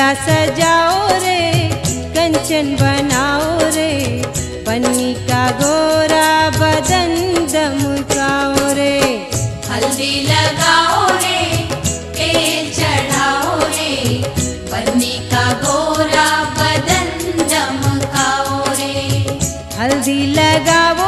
सजाओ रे कंचन बनाओ रे पन्नी का गोरा बदन दमकाओ रे। हल्दी रे पन्नी का गोरा बदन चमकाओ रे। हल्दी लगाओ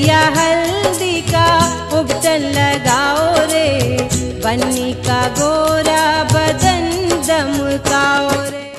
केसरिया हल्दी का उपटन लगाओ रे। बन्नी का गोरा बदन दमकाओ रे।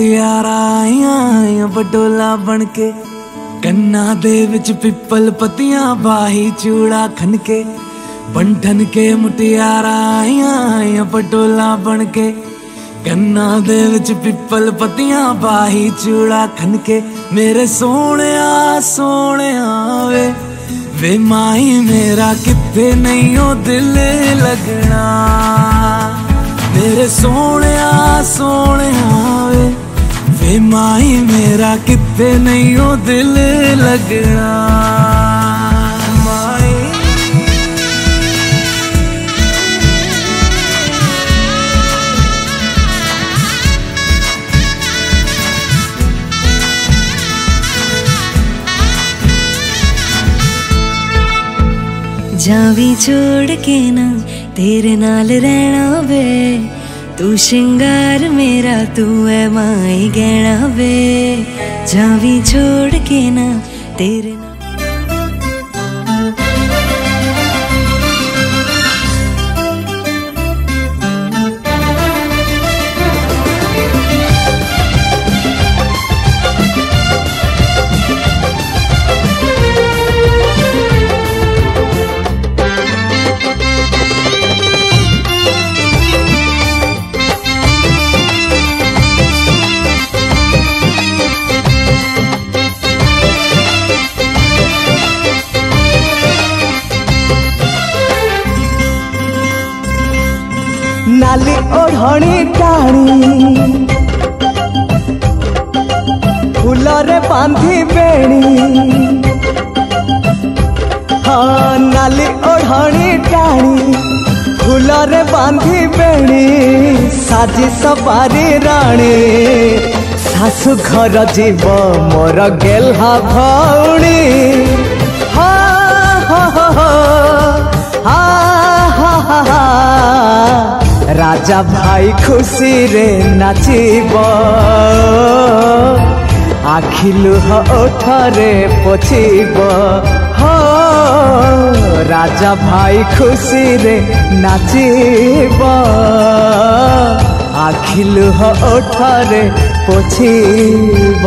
ਕੇ ਮੁਟਿਆਰਾ ਆਈਆਂ ਆਈਆਂ ਬਣ ਕੇ। ਕੰਨਾਂ ਦੇ ਵਿੱਚ ਪਿੱਪਲ ਪਤੀਆਂ ਬਾਹੀ ਚੂੜਾ ਖਨ ਕੇ। ਬੰਧਨ ਕੇ ਮੁਟਿਆਰਾ ਆਈਆਂ ਆਈਆਂ ਪਟੋਲਾ ਬਣ ਕੇ। ਕੰਨਾਂ ਦੇ ਵਿੱਚ ਪਿੱਪਲ ਪਤੀਆਂ ਬਾਹੀ ਚੂੜਾ ਖਨ ਕੇ। ਮੇਰੇ ਸੋਹਣਿਆ ਸੋਹਣਿਆ ਵੇ। ਵੇ ਮਾਈ ਮੇਰਾ ਕਿੱਥੇ ਨਹੀਂ ਉਹ ਦਿਲ ਲੱਗਣਾ। ਮੇਰੇ ਸੋਹਣਿਆ ਸੋਹਣਿਆ ਵੇ। ਵੇ ਮਾਈ ਮੇਰਾ ਕਿੱਥੇ ਨਹੀਂ ਉਹ ਦਿਲ ਲੱਗਣਾ ਮਾਈ ਜਾਵੀ ਛੋੜ ਕੇ ਨਾ ਤੇਰੇ ਨਾਲ ਰਹਿਣਾ तू शिंगार मेरा तू है माई गहना वे। जावी छोड़ के ना तेरे ଓଢ଼ଣୀ ଟାଣି ଫୁଲରେ ବାନ୍ଧି ବେଣୀ ହଁ ନାଲି ଓଢ଼ଣୀ ଟାଣି ଫୁଲରେ ବାନ୍ଧି ବେଣୀ ସାଜି ସବାରି ରାଣୀ ଶାଶୁ ଘର ଯିବ ମୋର ଗେଲ୍ହା ଭଉଣୀ ହଁ ହଁ ହଁ ହଁ ହଁ ହଁ রাজা ভাই খুশি রে নাচিব। আখিলু ওঠরে পচিব। হ, রাজা ভাই খুশি রে নাচিব। আখিলু ওঠরে পচিব।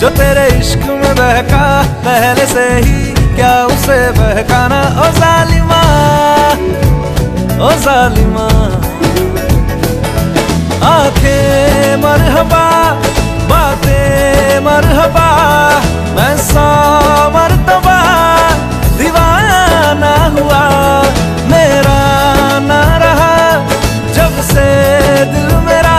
जो तेरे इश्क में बहका, पहले से ही क्या उसे बहकाना? ओ जालिमा ओ जालिमा। आँखें मरहबा, बातें मरहबा, मैं सौ मरतबा, दीवाना हुआ, मेरा ना रहा, जब से दिल मेरा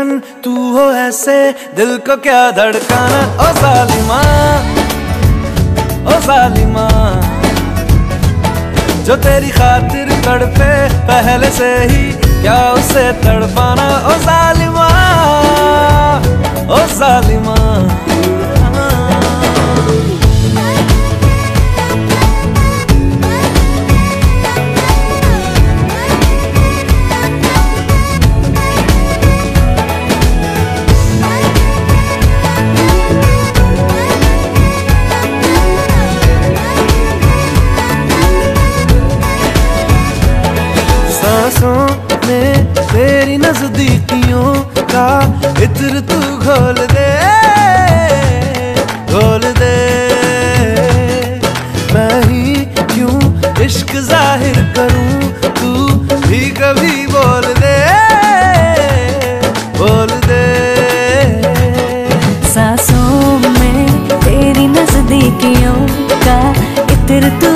धड़कन तू हो ऐसे, दिल को क्या धड़काना? ओ सालिमा ओ सालिमा, जो तेरी खातिर तड़पे, पहले से ही क्या उसे तड़पाना? ओ सालिमा, ओ जालिमा सांसों में तेरी नजदीकियों का इत्र तू घोल दे घोल दे। मैं ही क्यों इश्क ज़ाहिर करूँ? तू भी कभी बोल दे बोल दे। सांसों में तेरी नजदीकियों का इत्र तू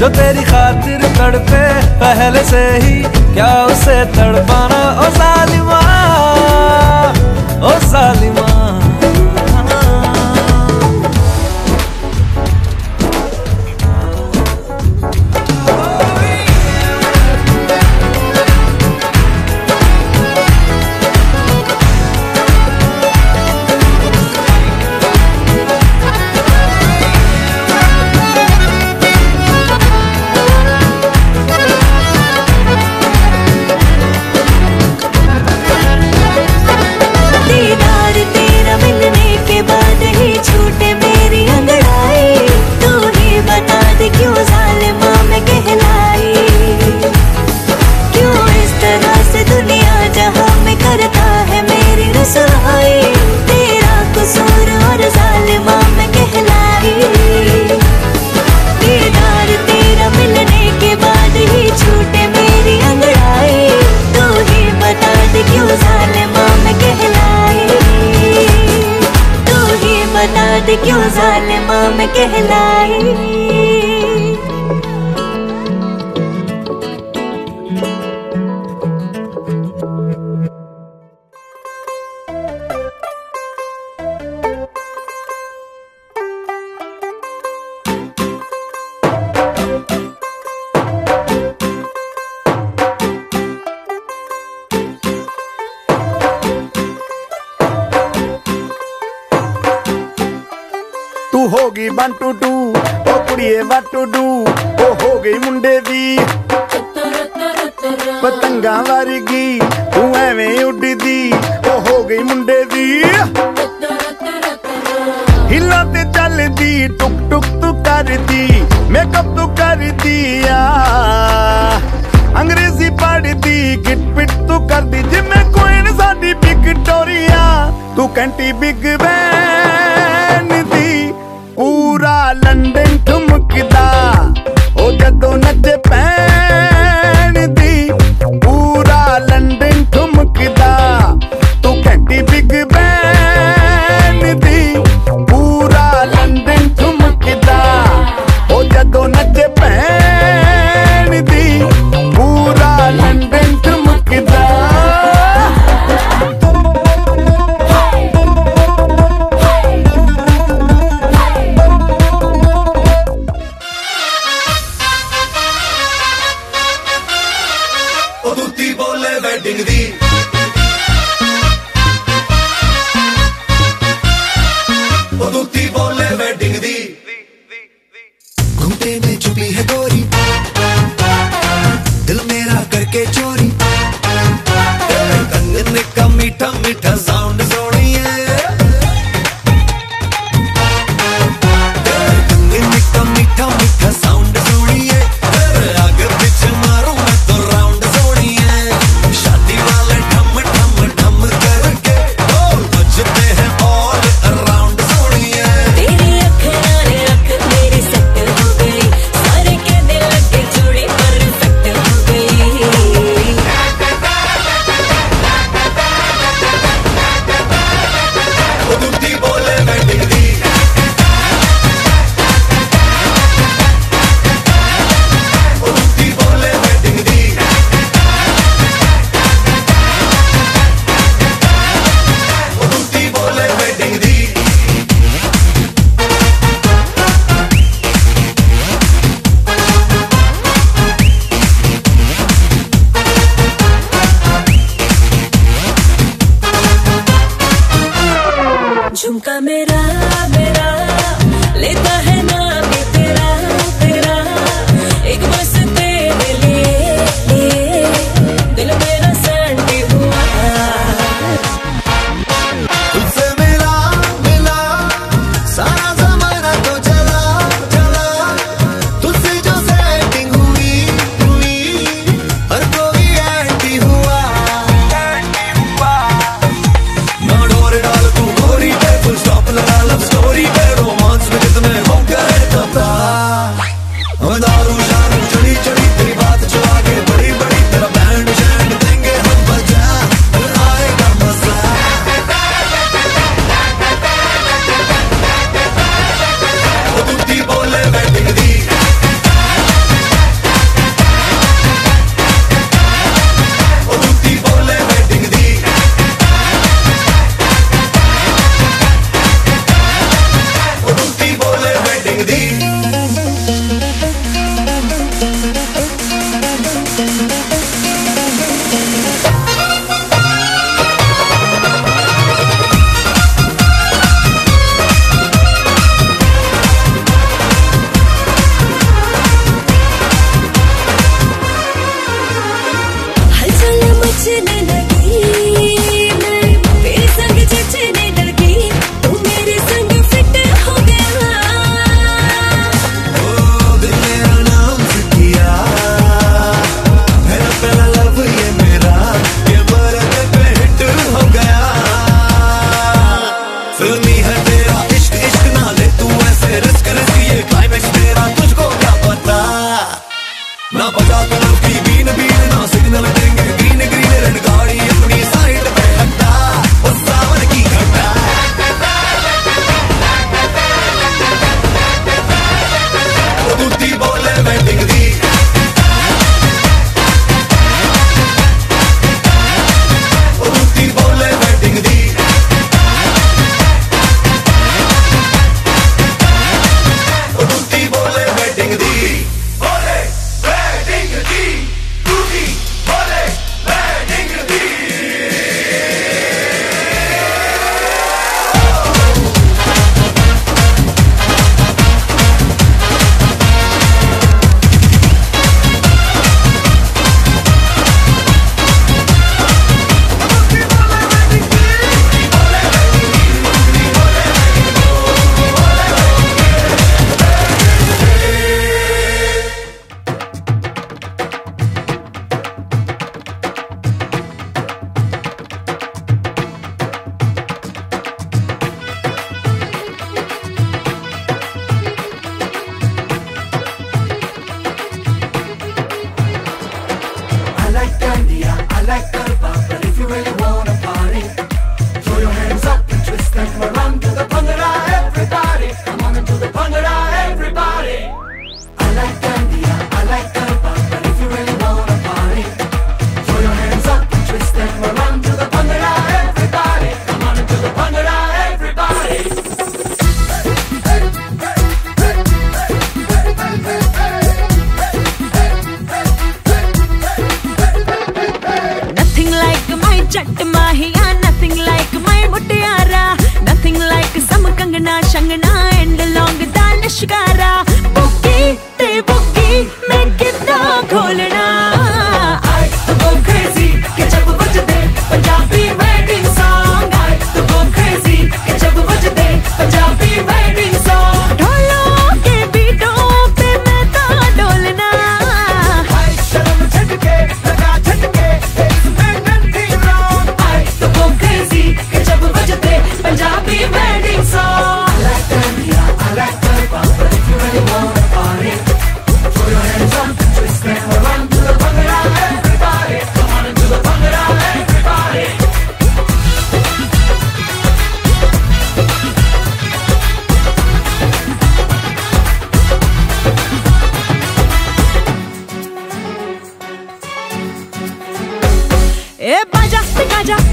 जो तेरी खातिर तड़पे पहले से ही क्या उसे तड़पाना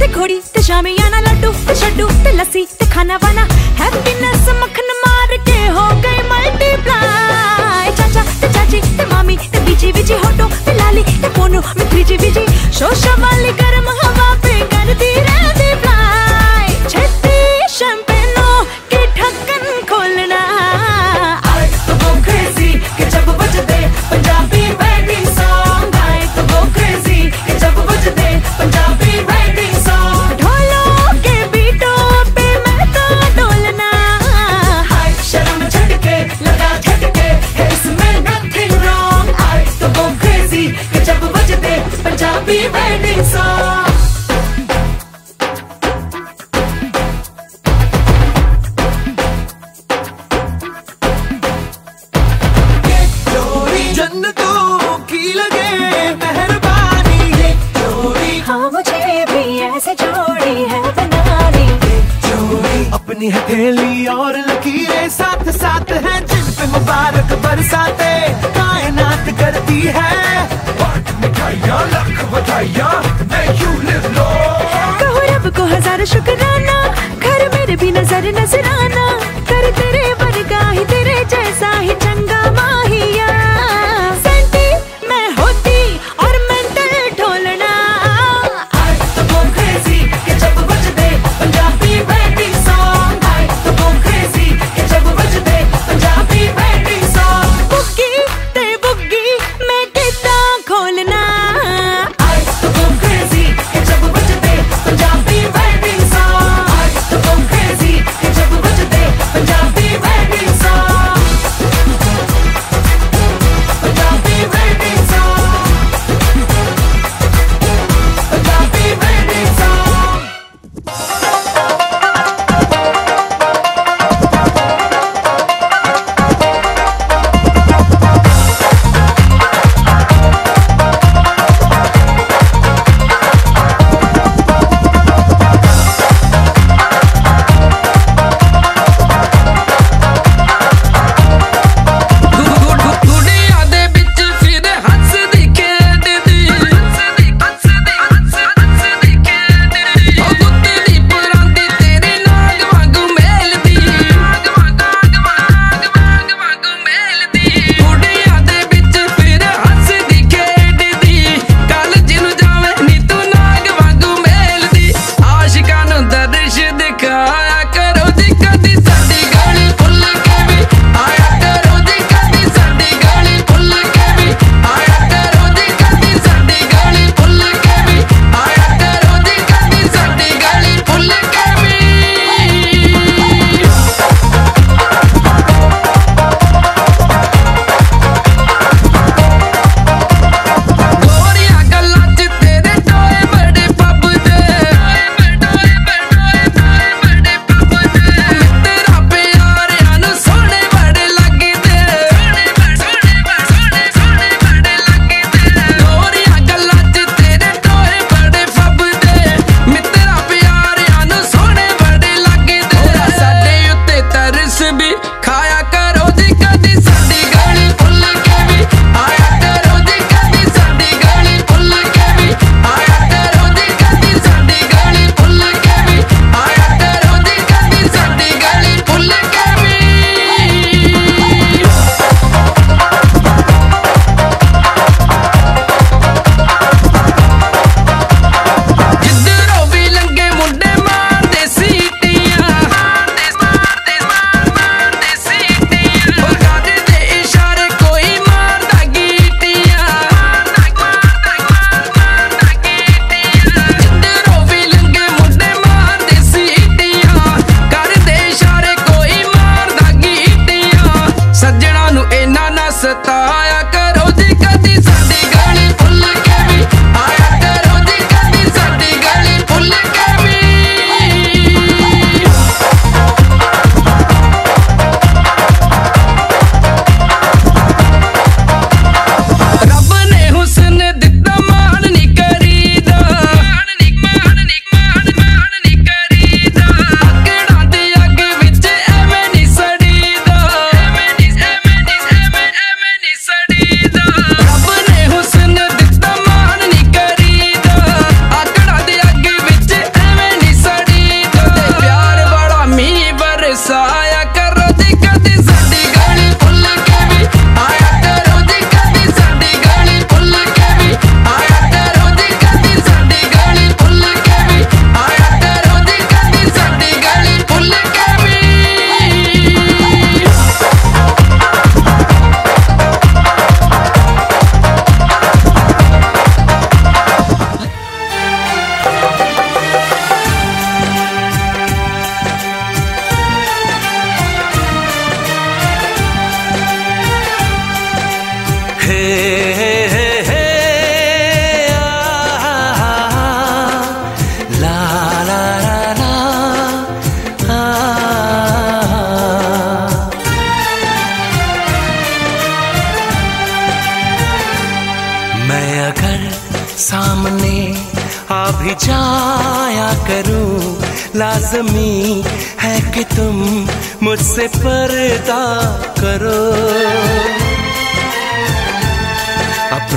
ते घोड़ी, ते शामी आना लड्डू, ते शड्डू, ते लस्सी, ते खाना वाना। हैप्पीनेस मक्खन मार के हो गए मल्टीप्लाई चाचा, ते चाची, ते मामी, ते बीजी बीजी होटो, ते लाली, ते पोनू, मैं बीजी शोशा वाली गर्म हवा पे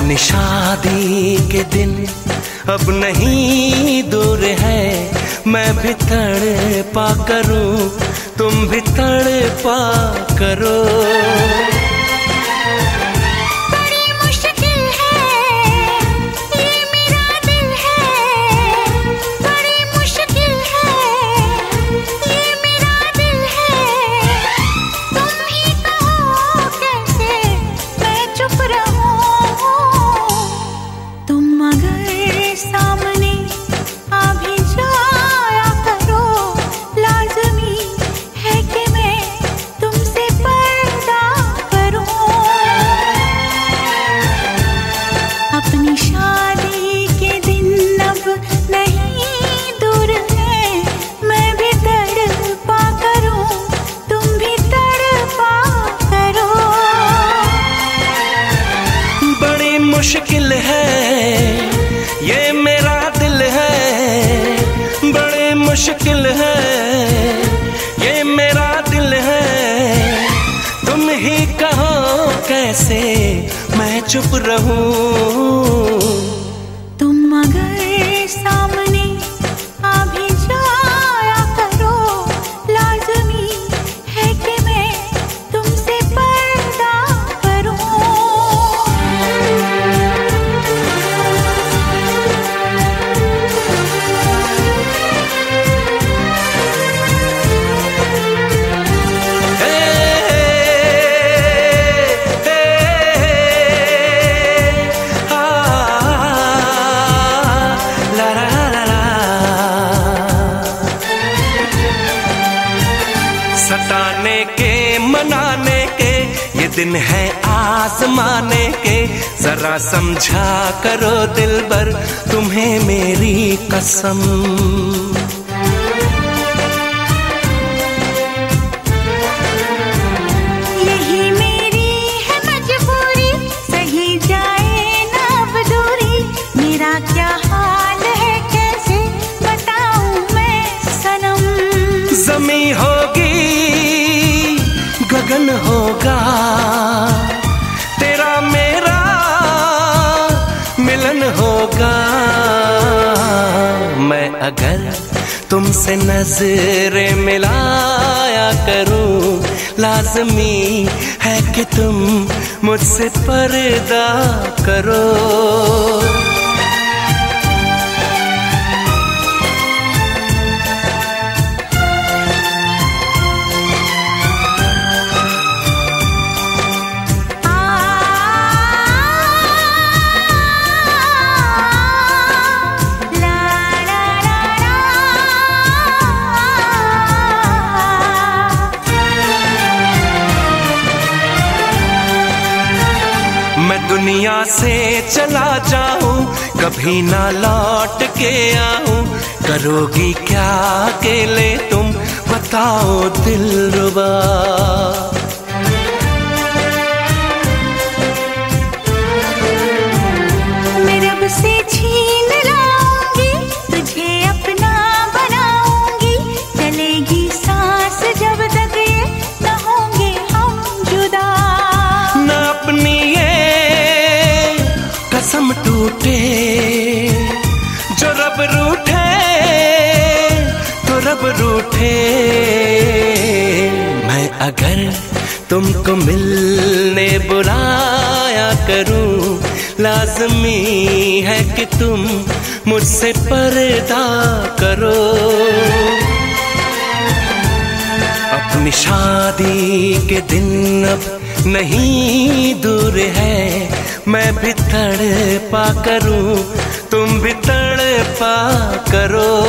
अपनी शादी के दिन अब नहीं दूर है। मैं भी तड़ पा करूँ, तुम भी तड़ पा करो। समझा करो दिल भर तुम्हें मेरी कसम। तुमसे नज़र मिलाया करो। लाजमी है कि तुम मुझसे पर्दा करो। दुनिया से चला जाऊँ, कभी ना लौट के आऊँ। करोगी क्या अकेले तुम? बताओ दिल रुबा टूटे जो रब रूठे तो रब रूठे। मैं अगर तुमको मिलने बुलाया करूँ, लाजमी है कि तुम मुझसे पर्दा करो। अपनी शादी के दिन अब नहीं दूर है मैं भी तड़ पा करूँ तुम भी तड़ पा करो।